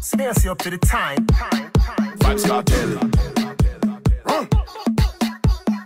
Stacey up to the time. Vybz Kartel.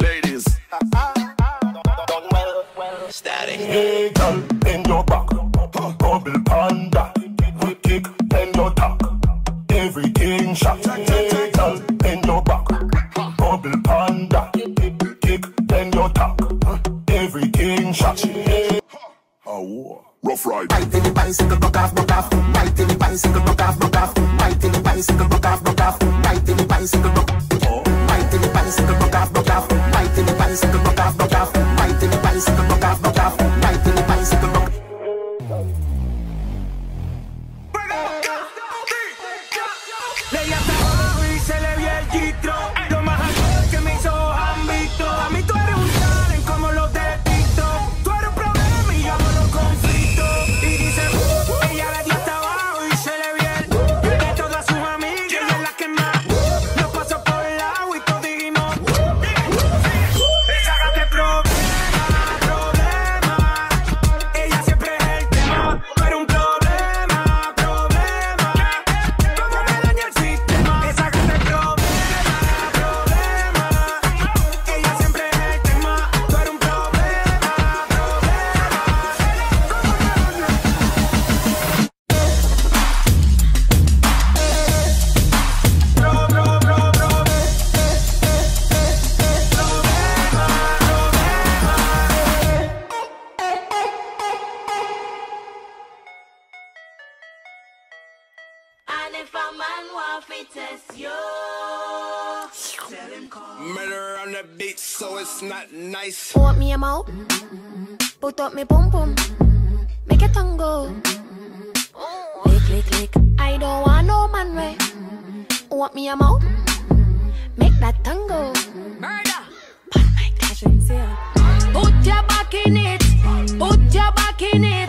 Ladies. Static. Hey, girl, bend your back. Bubble panda. Quick kick, bend your tack. Everything shot. Hey, girl, bend your back. Bubble panda. Kick, bend your tack. Everything shot. Hey. Oh, rough ride. Right in the bicycle, broke off, broke off. Right in the bicycle, broke off, broke off. Right in bicycle, broke off, broke off. Right in bicycle, broke Right in the bicycle, broke off, broke off. In the bicycle, oh. off. If a man want fi test you, tell him come. Murder on the beat, so it's not nice. Want me a mouth? Put up me pum pum. Make a tango. Lick, lick, lick. I don't want no man way. Want me a mouth? Make that tango. Murder. But my passion's here. Put your back in it. Put your back in it.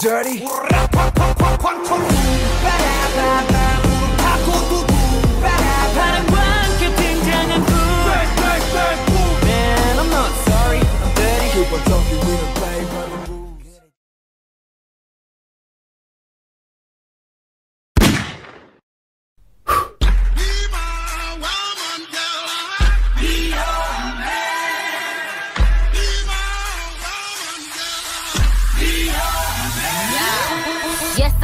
Dirty.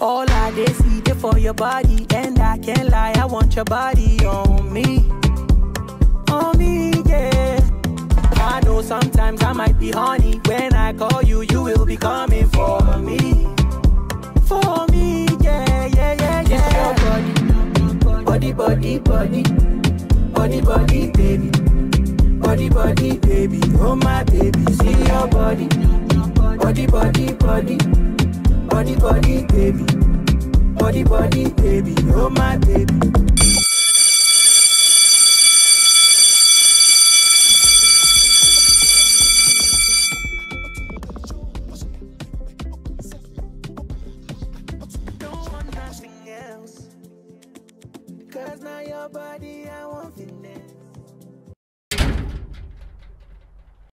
All I dey see dey for your body, and I can't lie, I want your body on me, on me, yeah. I know sometimes I might be horny. When I call you, you will be coming body, body, body, body, baby, body, body, baby, oh my baby, see your body, body, body, body, body, body, baby, body, body, baby, oh my baby. Cause now your body I want to